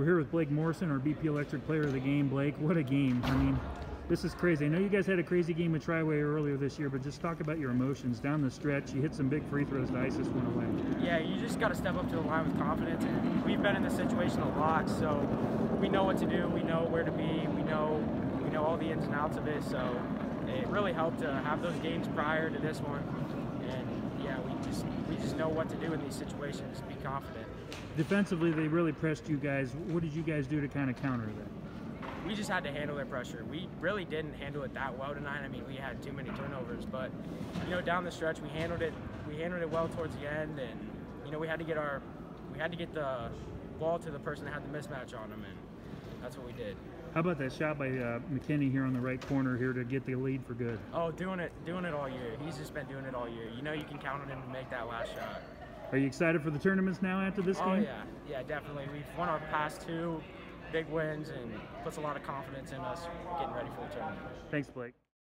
We're here with Blake Morrison, our BP Electric Player of the Game. Blake, what a game! I mean, this is crazy. I know you guys had a crazy game at Triway earlier this year, but just talk about your emotions down the stretch. You hit some big free throws. The ISIS went away. Yeah, you just got to step up to the line with confidence. And we've been in this situation a lot, so we know what to do. We know where to be. We know we know all the ins and outs of it. So it really helped to have those games prior to this one. And yeah, we just we just know what to do in these situations. Be confident. Defensively, they really pressed you guys. What did you guys do to kind of counter that? We just had to handle their pressure. We really didn't handle it that well tonight. I mean, we had too many turnovers, but you know, down the stretch, we handled it. We handled it well towards the end, and you know, we had to get our we had to get the ball to the person that had the mismatch on them, and that's what we did. How about that shot by uh, McKinney here on the right corner here to get the lead for good? Oh, doing it, doing it all year. He's just been doing it all year. You know, you can count on him to make that last shot. Are you excited for the tournaments now after this Oh game? Oh yeah, yeah, definitely. We've won our past two big wins and puts a lot of confidence in us getting ready for the tournament. Thanks, Blake.